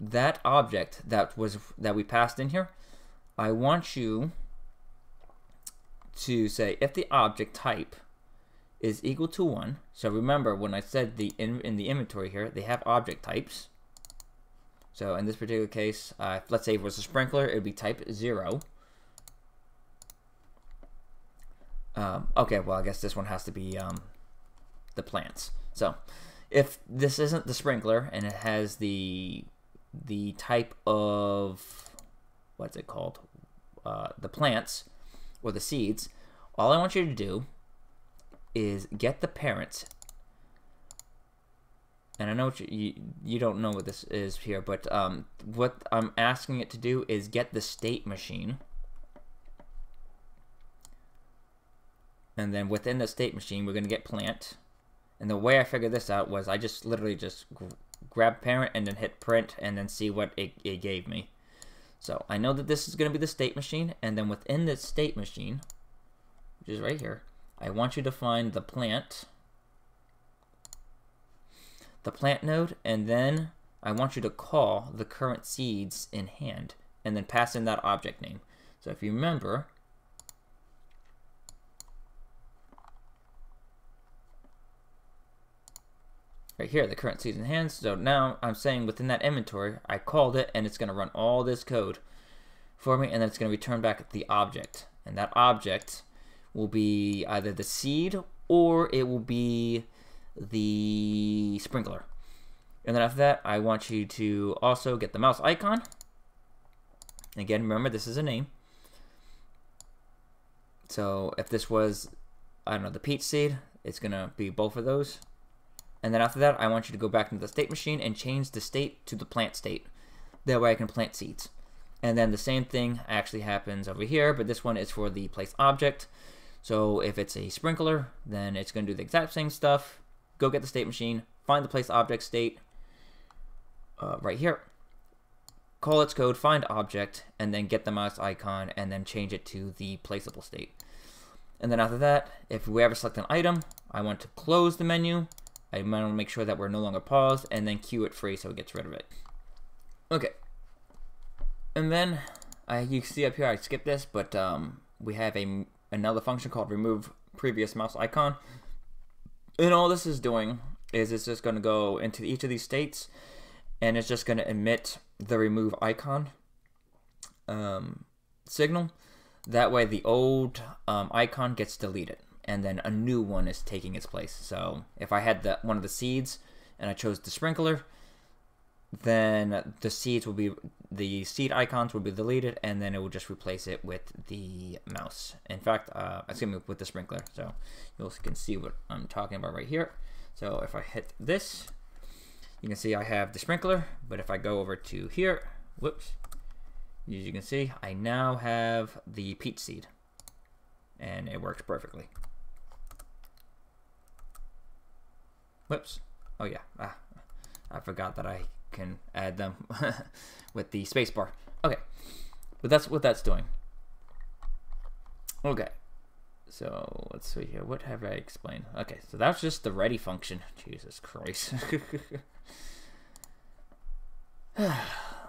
that object that was that we passed in here, I want you to say if the object type is equal to 1, so remember when I said the in, in the inventory here, they have object types. So in this particular case, uh, let's say it was a sprinkler, it would be type 0. Um, okay, well I guess this one has to be um, the plants. So if this isn't the sprinkler and it has the the type of what's it called uh, the plants or the seeds, all I want you to do is get the parent and I know you, you, you don't know what this is here, but um, what I'm asking it to do is get the state machine. And then within the state machine, we're going to get plant. And the way I figured this out was I just literally just grab parent and then hit print and then see what it, it gave me. So I know that this is going to be the state machine. And then within the state machine, which is right here, I want you to find the plant the plant node, and then I want you to call the current seeds in hand, and then pass in that object name. So if you remember, right here, the current seeds in hand. So now I'm saying within that inventory, I called it, and it's going to run all this code for me, and then it's going to return back the object. And that object will be either the seed or it will be the sprinkler. And then after that, I want you to also get the mouse icon. And again, remember, this is a name. So if this was, I don't know, the peach seed, it's going to be both of those. And then after that, I want you to go back into the state machine and change the state to the plant state. That way I can plant seeds. And then the same thing actually happens over here, but this one is for the place object. So if it's a sprinkler, then it's going to do the exact same stuff go get the state machine, find the place object state uh, right here, call its code, find object, and then get the mouse icon and then change it to the placeable state. And then after that, if we ever select an item, I want to close the menu. I want to make sure that we're no longer paused and then queue it free so it gets rid of it. Okay. And then I, you see up here I skipped this, but um, we have a another function called remove previous mouse icon. And all this is doing is it's just going to go into each of these states and it's just going to emit the remove icon um, signal. That way the old um, icon gets deleted and then a new one is taking its place. So if I had the, one of the seeds and I chose the sprinkler, then the seeds will be the seed icons will be deleted and then it will just replace it with the mouse. In fact uh, excuse me with the sprinkler. So you can see what I'm talking about right here. So if I hit this you can see I have the sprinkler but if I go over to here whoops as you can see I now have the peach seed. And it works perfectly whoops oh yeah ah, I forgot that I can add them with the spacebar. Okay, but that's what that's doing. Okay, so let's see here. What have I explained? Okay, so that's just the ready function. Jesus Christ.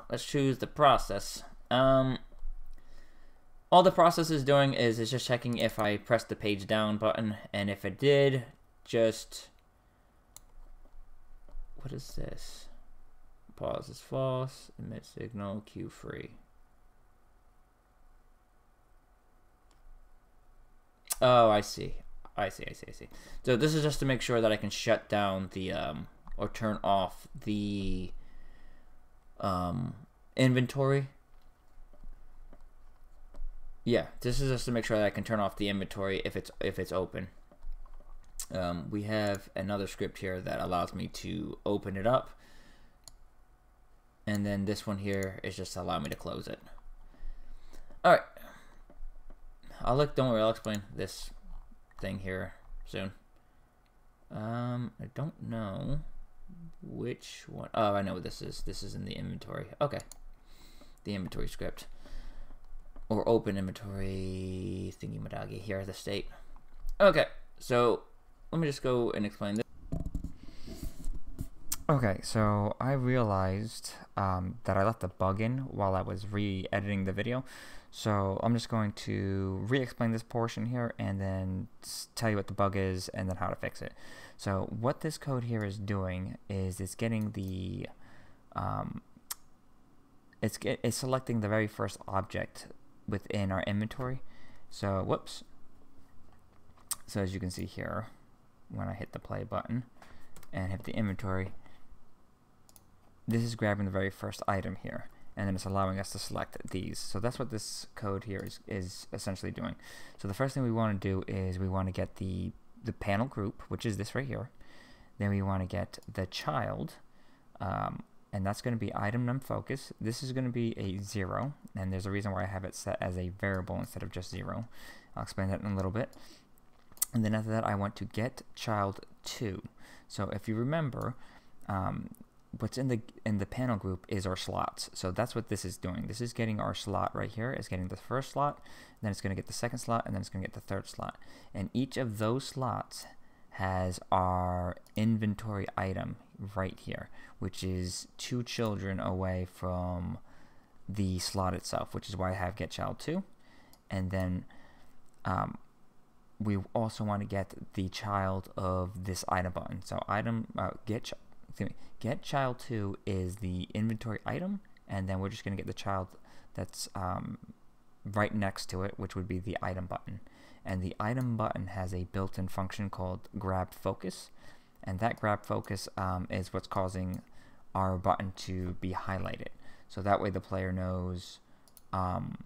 let's choose the process. Um, all the process is doing is it's just checking if I press the page down button, and if it did, just what is this? Pause is false. Emit signal. queue free. Oh, I see. I see, I see, I see. So this is just to make sure that I can shut down the, um, or turn off the, um, inventory. Yeah, this is just to make sure that I can turn off the inventory if it's, if it's open. Um, we have another script here that allows me to open it up and then this one here is just allow me to close it. Alright. I'll look, don't worry, I'll explain this thing here soon. Um, I don't know which one. Oh, I know what this is. This is in the inventory. Okay. The inventory script. Or open inventory thingy madagi. Here, at the state. Okay, so let me just go and explain this. Okay, so I realized um, that I left a bug in while I was re-editing the video. So I'm just going to re-explain this portion here and then tell you what the bug is and then how to fix it. So what this code here is doing is it's getting the um, it's, get, it's selecting the very first object within our inventory. So whoops. So as you can see here, when I hit the play button and hit the inventory, this is grabbing the very first item here and then it's allowing us to select these. So that's what this code here is, is essentially doing. So the first thing we want to do is we want to get the, the panel group, which is this right here. Then we want to get the child, um, and that's going to be item num focus. This is going to be a zero, and there's a reason why I have it set as a variable instead of just zero. I'll explain that in a little bit. And then after that, I want to get child two. So if you remember, um, what's in the in the panel group is our slots. So that's what this is doing. This is getting our slot right here. It's getting the first slot, then it's going to get the second slot, and then it's going to get the third slot. And each of those slots has our inventory item right here, which is two children away from the slot itself, which is why I have get child 2. And then um, we also want to get the child of this item button. So item uh, get me, get child 2 is the inventory item, and then we're just going to get the child that's um, right next to it, which would be the item button. And the item button has a built-in function called grab focus and that grab focus um, is what's causing our button to be highlighted. So that way the player knows um,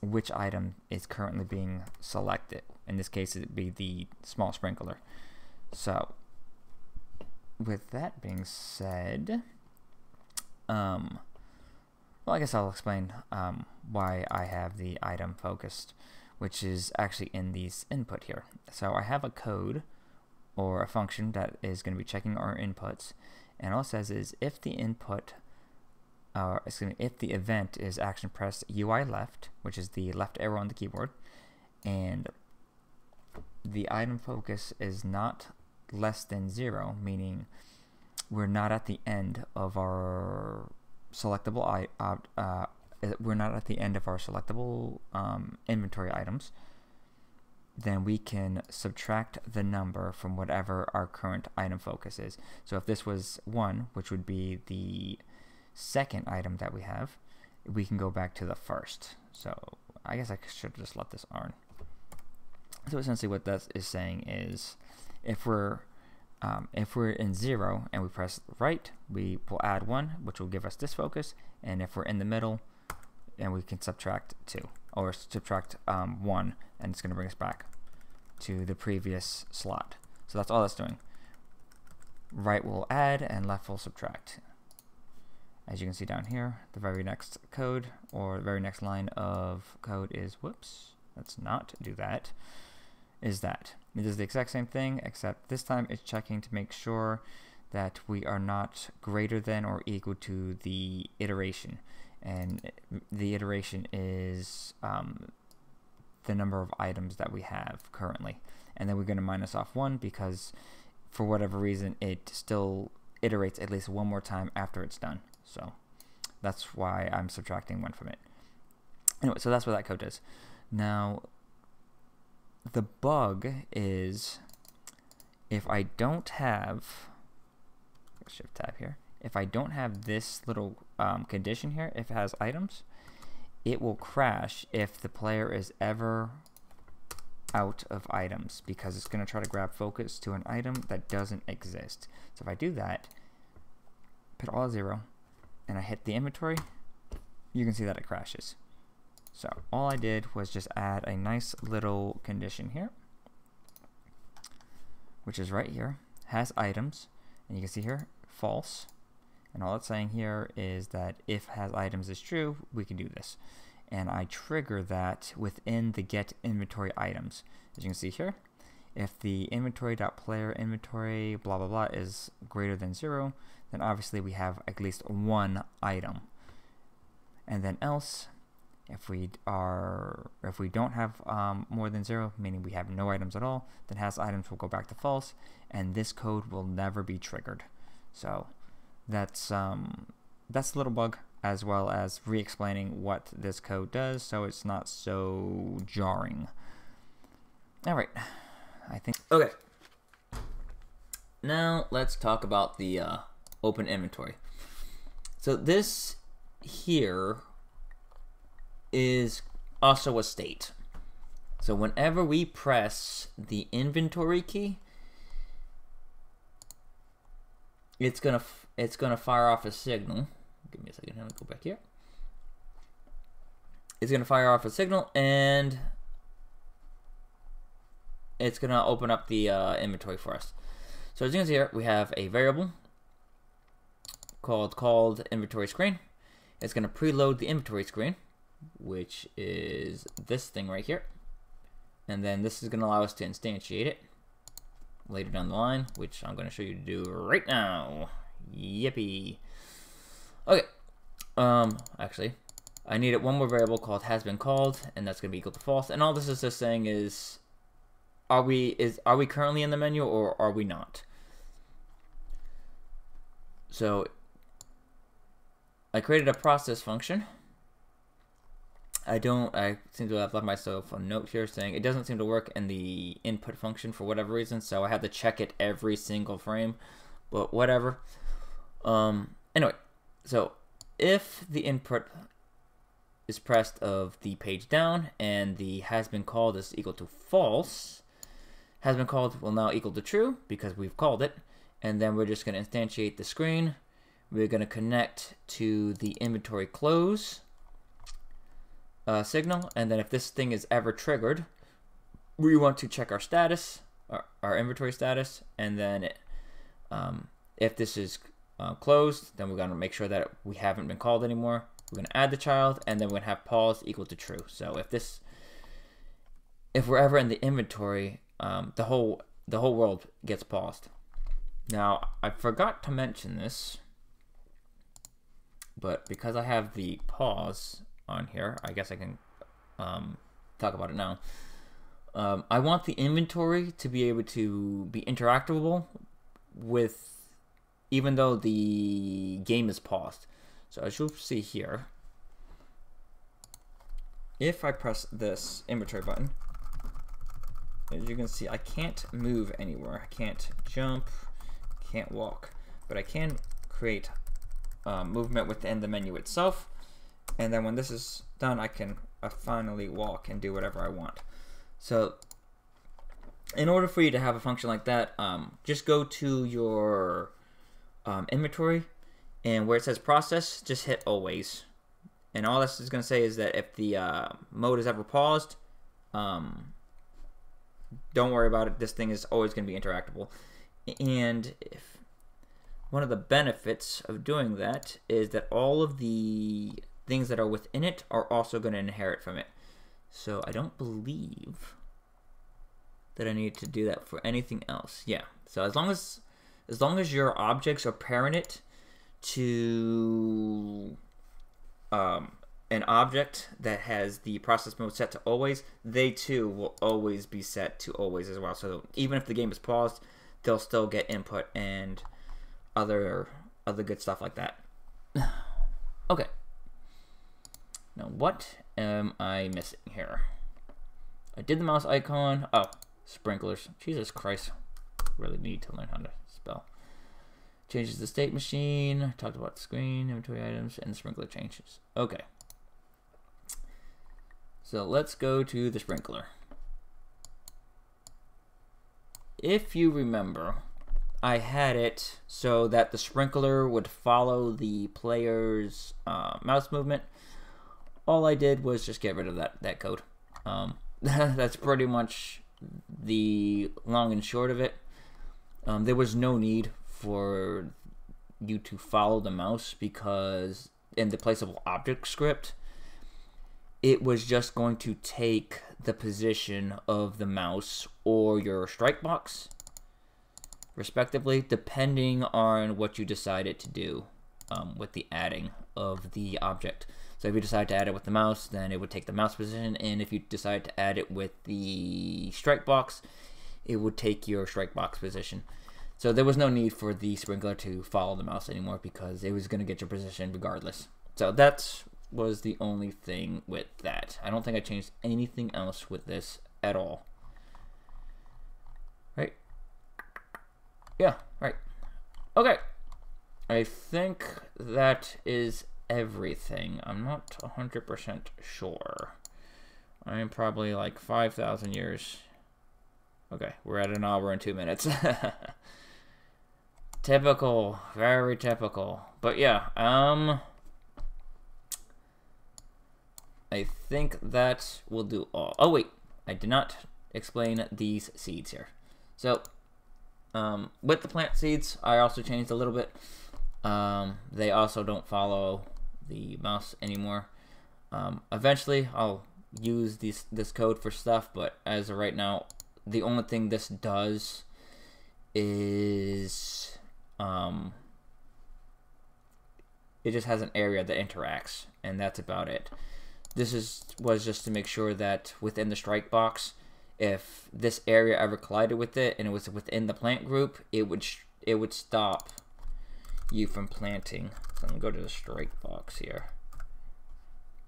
which item is currently being selected in this case it'd be the small sprinkler so with that being said um, well I guess I'll explain um, why I have the item focused which is actually in these input here. So I have a code or a function that is going to be checking our inputs and all it says is if the input uh, excuse me, if the event is action press UI left, which is the left arrow on the keyboard, and the item focus is not less than zero, meaning we're not at the end of our selectable uh, uh, we're not at the end of our selectable um, inventory items, then we can subtract the number from whatever our current item focus is. So if this was 1, which would be the second item that we have, we can go back to the first. So I guess I should just let this on. So essentially what that is saying is if we're um, if we're in zero and we press right, we will add one, which will give us this focus. And if we're in the middle, and we can subtract 2 or subtract um, 1 and it's going to bring us back to the previous slot. So that's all that's doing. Right will add and left will subtract. As you can see down here, the very next code or the very next line of code is, whoops, let's not do that, is that. It does the exact same thing, except this time it's checking to make sure that we are not greater than or equal to the iteration and the iteration is um, the number of items that we have currently. And then we're going to minus off one because for whatever reason it still iterates at least one more time after it's done. So that's why I'm subtracting one from it. Anyway, so that's what that code does. Now, the bug is if I don't have, shift tab here, if I don't have this little um, condition here, if it has items, it will crash if the player is ever out of items because it's going to try to grab focus to an item that doesn't exist. So if I do that, put all zero, and I hit the inventory, you can see that it crashes. So all I did was just add a nice little condition here, which is right here, has items, and you can see here, false, and all it's saying here is that if has items is true, we can do this. And I trigger that within the get inventory items. As you can see here, if the inventory.player inventory blah blah blah is greater than zero, then obviously we have at least one item. And then else, if we are if we don't have um, more than zero, meaning we have no items at all, then has items will go back to false, and this code will never be triggered. So that's um, that's a little bug as well as re-explaining what this code does so it's not so jarring. All right, I think. Okay. Now let's talk about the uh, open inventory. So this here is also a state. So whenever we press the inventory key, it's gonna it's to fire off a signal. Give me a second. Let me go back here. It's to fire off a signal and it's to open up the uh, inventory for us. So as you can see here, we have a variable called called inventory screen. It's to preload the inventory screen, which is this thing right here. And then this is going to allow us to instantiate it later down the line, which I'm going to show you to do right now. Yippee. Okay. Um, actually, I needed one more variable called has been called, and that's going to be equal to false. And all this is just saying is, are we is are we currently in the menu or are we not? So I created a process function. I don't, I seem to have left myself a note here saying it doesn't seem to work in the input function for whatever reason, so I had to check it every single frame, but whatever. Um, anyway, so if the input is pressed of the page down and the has been called is equal to false, has been called will now equal to true because we've called it, and then we're just going to instantiate the screen we're going to connect to the inventory close uh, signal, and then if this thing is ever triggered, we want to check our status, our, our inventory status, and then it, um, if this is uh, closed, then we're to make sure that we haven't been called anymore. We're to add the child, and then we're to have pause equal to true. So if this, if we're ever in the inventory, um, the whole the whole world gets paused. Now I forgot to mention this but because I have the pause on here, I guess I can um, talk about it now. Um, I want the inventory to be able to be interactable with, even though the game is paused. So as you'll see here, if I press this inventory button, as you can see, I can't move anywhere. I can't jump, can't walk, but I can create um, movement within the menu itself. And then when this is done, I can finally walk and do whatever I want. So in order for you to have a function like that, um, just go to your um, inventory and where it says process, just hit always. And all this is going to say is that if the uh, mode is ever paused, um, don't worry about it. This thing is always going to be interactable. And if one of the benefits of doing that is that all of the things that are within it are also going to inherit from it. So I don't believe that I need to do that for anything else. Yeah. So as long as as long as your objects are parented to um, an object that has the process mode set to always, they too will always be set to always as well. So even if the game is paused, they'll still get input and other other good stuff like that. Now what am I missing here? I did the mouse icon. Oh, sprinklers. Jesus Christ. Really need to learn how to spell. Changes the state machine. Talked about screen, inventory items, and sprinkler changes. Okay. So let's go to the sprinkler. If you remember, I had it so that the sprinkler would follow the player's uh, mouse movement. All I did was just get rid of that, that code. Um, that's pretty much the long and short of it. Um, there was no need for you to follow the mouse because in the placeable object script, it was just going to take the position of the mouse or your strike box respectively, depending on what you decided to do um, with the adding of the object. So if you decide to add it with the mouse, then it would take the mouse position, and if you decide to add it with the strike box, it would take your strike box position. So there was no need for the sprinkler to follow the mouse anymore because it was going to get your position regardless. So that was the only thing with that. I don't think I changed anything else with this at all. Right? Yeah, right. Okay. I think that is everything. I'm not 100% sure. I'm probably like 5,000 years. Okay, we're at an hour and two minutes. typical, very typical. But yeah, um... I think that will do all. Oh wait, I did not explain these seeds here. So, Um, with the plant seeds, I also changed a little bit. Um, they also don't follow the mouse anymore. Um, eventually, I'll use this this code for stuff, but as of right now, the only thing this does is um, it just has an area that interacts, and that's about it. This is was just to make sure that within the strike box, if this area ever collided with it and it was within the plant group, it would it would stop you from planting. So I'm gonna go to the strike box here.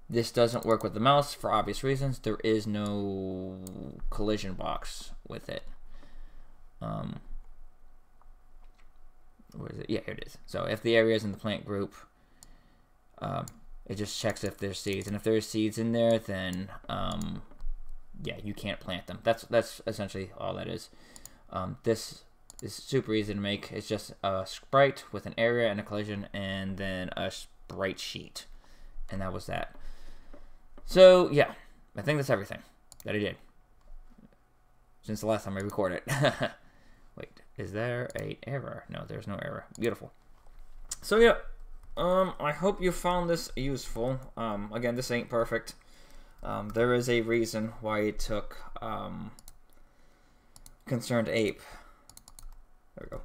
This doesn't work with the mouse for obvious reasons. There is no collision box with it. Um, where is it? Yeah, here it is. So if the area is in the plant group, um, it just checks if there's seeds, and if there's seeds in there, then um, yeah, you can't plant them. That's that's essentially all that is. Um, this is super easy to make. It's just a sprite with an area and a collision, and then a sprite sheet, and that was that. So yeah, I think that's everything that I did since the last time I recorded. Wait, is there a error? No, there's no error. Beautiful. So yeah, um, I hope you found this useful. Um, again, this ain't perfect. Um, there is a reason why it took um, ConcernedApe. There we go.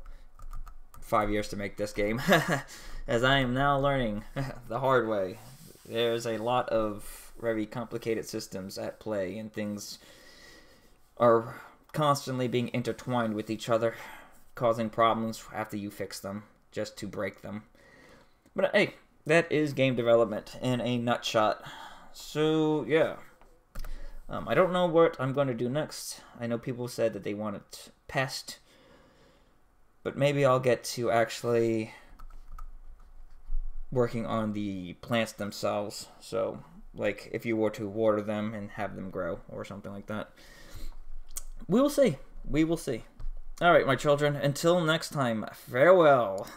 Five years to make this game, as I am now learning the hard way. There's a lot of very complicated systems at play, and things are constantly being intertwined with each other, causing problems after you fix them, just to break them. But hey, that is game development in a nutshot. So yeah. Um, I don't know what I'm going to do next. I know people said that they wanted pest, but maybe I'll get to actually working on the plants themselves. So, like if you were to water them and have them grow or something like that. We will see. We will see. All right, my children. Until next time, farewell.